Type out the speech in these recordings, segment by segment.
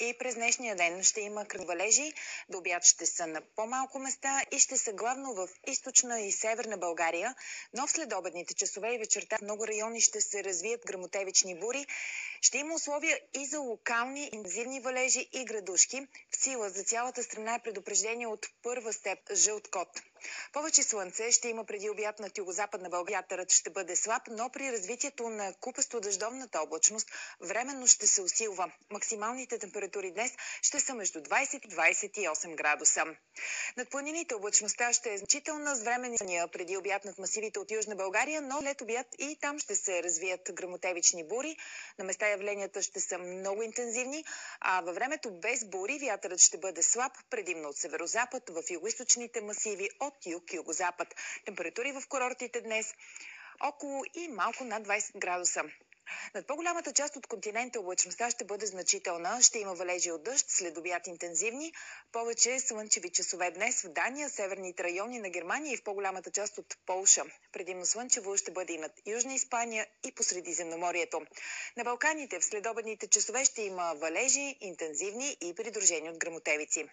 И през днешния ден ще има кръвалежи, до обяд ще са на по-малко места и ще са главно в източна и северна България, но в следобедните часове и вечерта в много райони ще се развият грамотевични бури. Ще има условия и за локални интензивни валежи и градушки. В сила за цялата страна е предупреждение от първа степ жълт код. Повече слънце ще има преди обяд на юго-западна България. Вятърът ще бъде слаб, но при развитието на купесто-дъждовната облачност временно ще се усилва. Максималните температури днес ще са между 20 и 28 градуса. Над планините облачността ще е значителна с времени преди обяд над масивите от Южна България, но след обяд и там ще се развият грамотевични бури. На места явленията ще са много интензивни, а във времето без бури вятърът ще бъде слаб, предимно от северозапад, в югоисточните масиви от юг-югозапад. Температури в курортите днес около и малко над 20 градуса. Над по-голямата част от континента облачността ще бъде значителна. Ще има валежи от дъжд, след обяд интензивни. Повече слънчеви часове днес в Дания, северните райони на Германия и в по-голямата част от Полша. Предимно слънчево ще бъде и над Южна Испания и по Средиземноморието. На Балканите в следобедните часове ще има валежи, интензивни и придружени от грамотевици.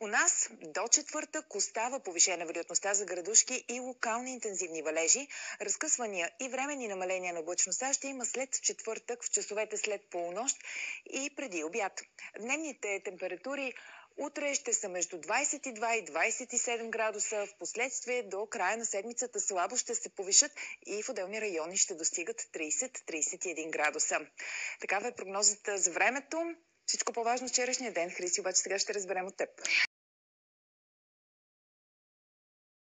У нас до четвъртък остава повишена вероятността за градушки и локални интензивни валежи. Разкъсвания и времени намаления на облачността ще има след четвъртък в часовете след полунощ и преди обяд. Дневните температури Утре ще са между 22 и 27 градуса. В последствие до края на седмицата слабо ще се повишат и в отделни райони ще достигат 30-31 градуса. Такава е прогнозата за времето. Всичко по-важно вчерашния ден, Хриси, обаче сега ще разберем от теб.